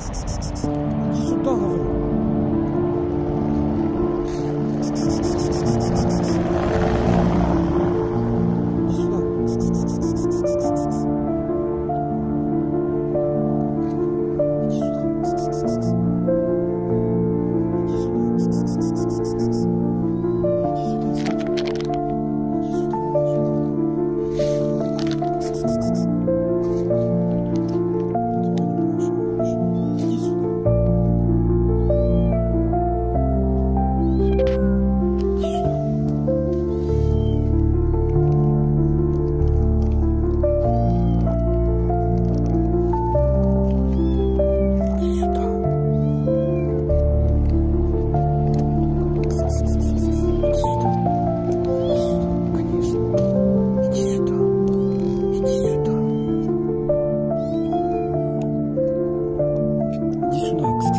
Сюда, говорю. Knox.